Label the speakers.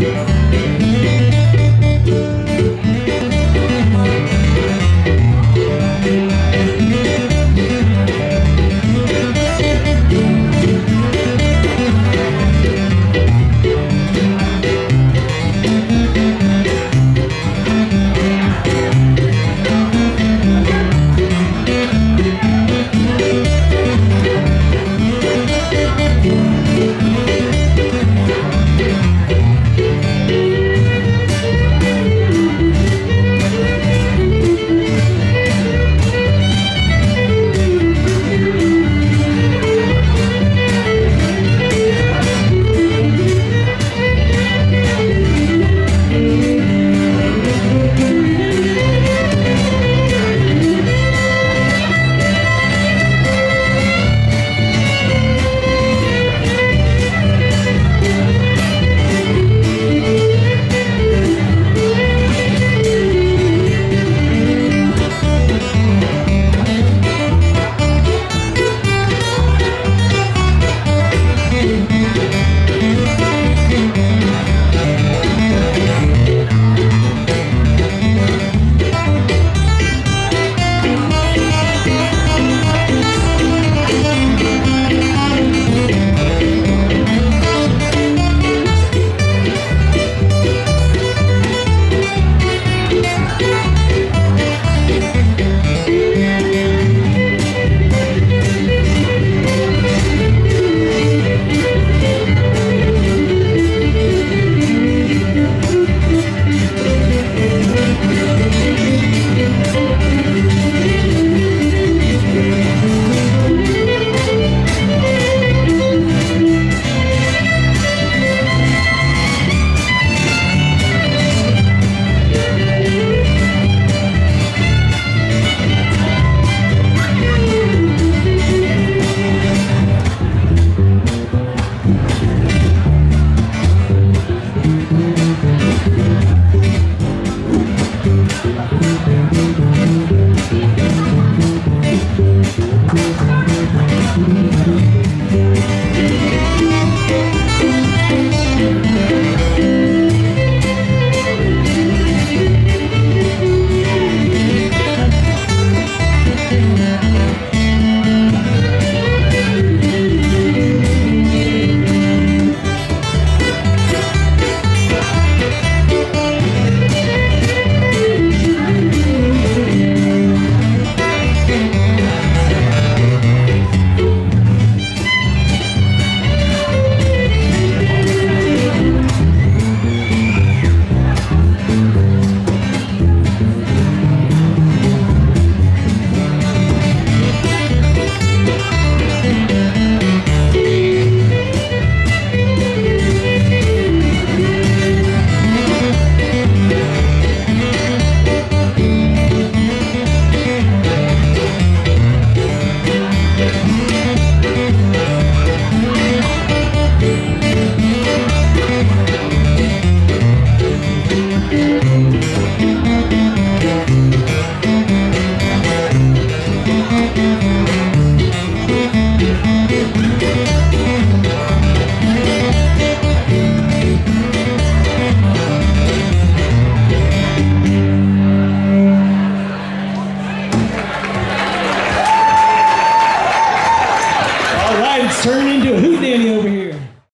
Speaker 1: Yeah.